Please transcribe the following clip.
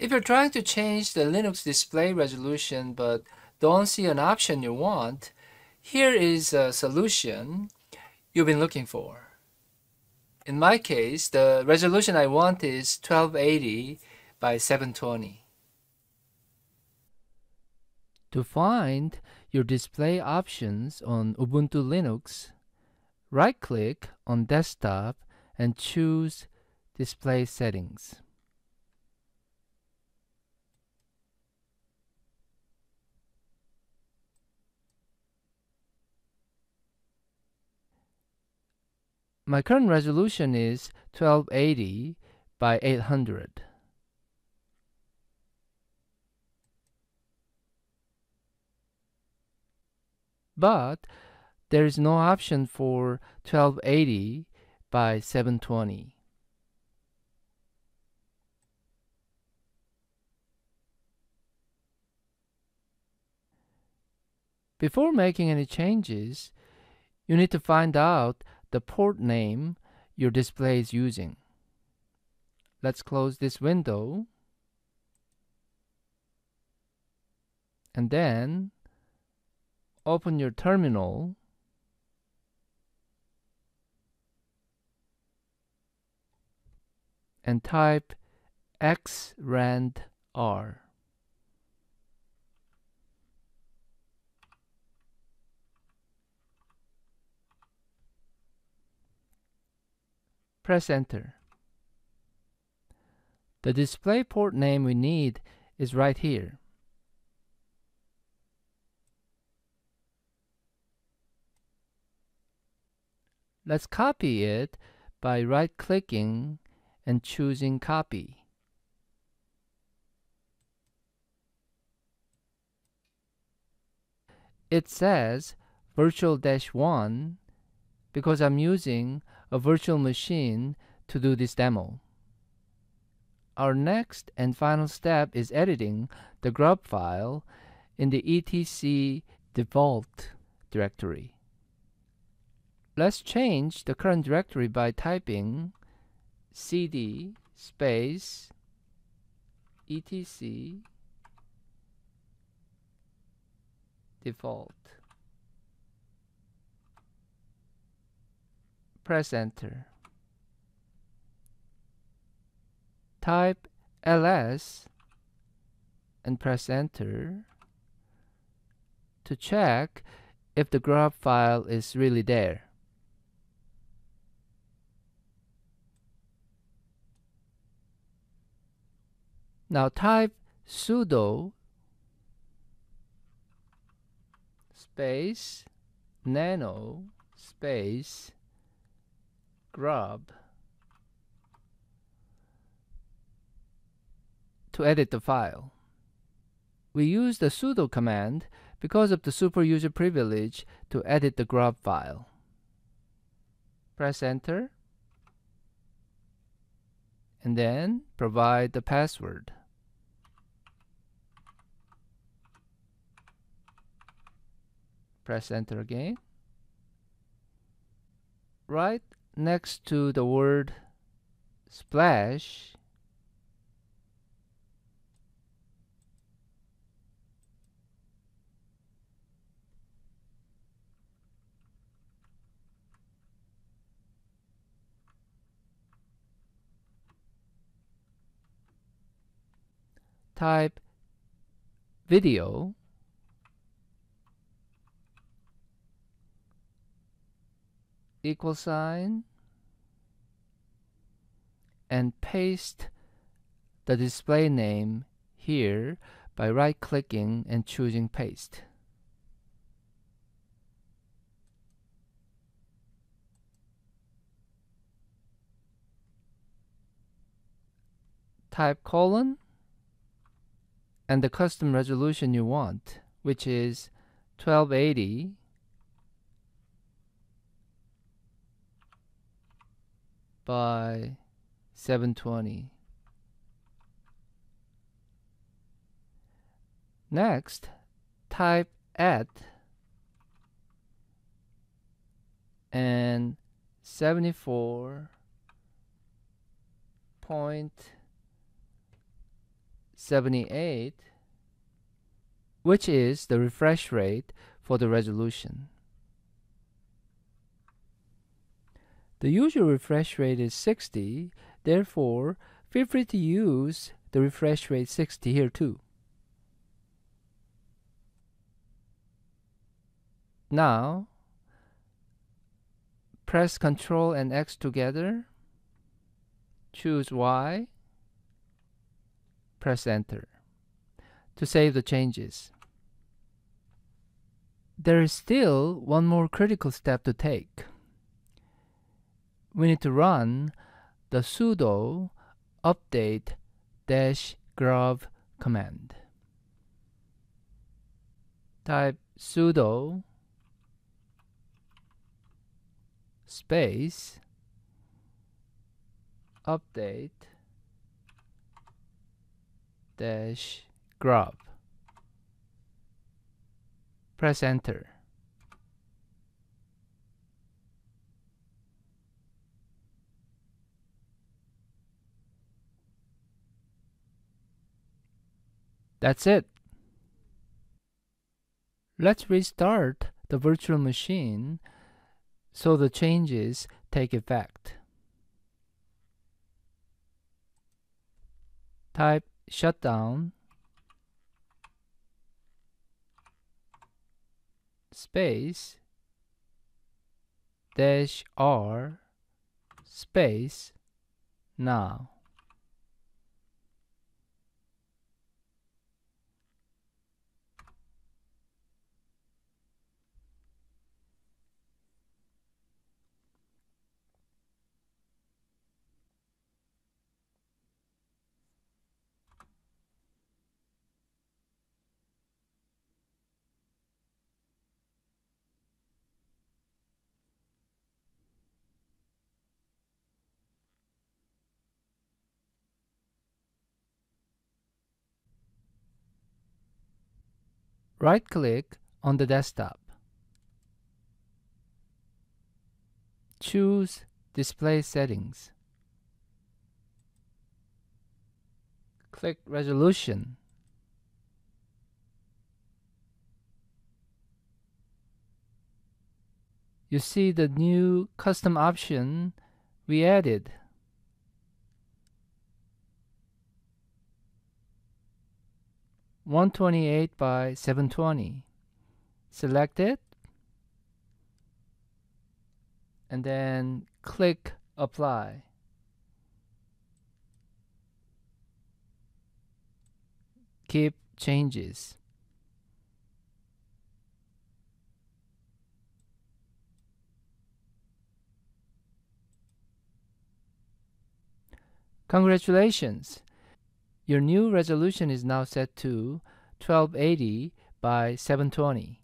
If you're trying to change the Linux display resolution but don't see an option you want, here is a solution you've been looking for. In my case, the resolution I want is 1280 by 720. To find your display options on Ubuntu Linux, right-click on Desktop and choose Display Settings. My current resolution is 1280 by 800. But there is no option for 1280 by 720. Before making any changes, you need to find out the port name your display is using. Let's close this window and then open your terminal and type xrandr. Press enter. The display port name we need is right here. Let's copy it by right-clicking and choosing Copy. It says virtual-1 because I'm using a virtual machine to do this demo. Our next and final step is editing the grub file in the etc default directory. Let's change the current directory by typing cd space etc default. Press enter. Type ls and press enter to check if the grub file is really there. Now type sudo space nano space grub to edit the file. We use the sudo command because of the super user privilege to edit the grub file. Press enter and then provide the password. Press enter again. Right next to the word splash type video equal sign and paste the display name here by right clicking and choosing paste. Type colon and the custom resolution you want, which is 1280 by 720. Next, type at and 74 point 78 which is the refresh rate for the resolution. The usual refresh rate is 60, therefore feel free to use the refresh rate 60 here too. Now, press Ctrl and X together, choose Y, press enter to save the changes. There is still one more critical step to take. We need to run the sudo update dash grub command. Type sudo space update dash grub. Press enter. That's it. Let's restart the virtual machine so the changes take effect. Type shutdown space dash r space now. Right-click on the desktop. Choose Display Settings. Click Resolution. You see the new custom option we added. 128 by 720. Select it and then click apply. Keep changes. Congratulations! Your new resolution is now set to 1280 by 720.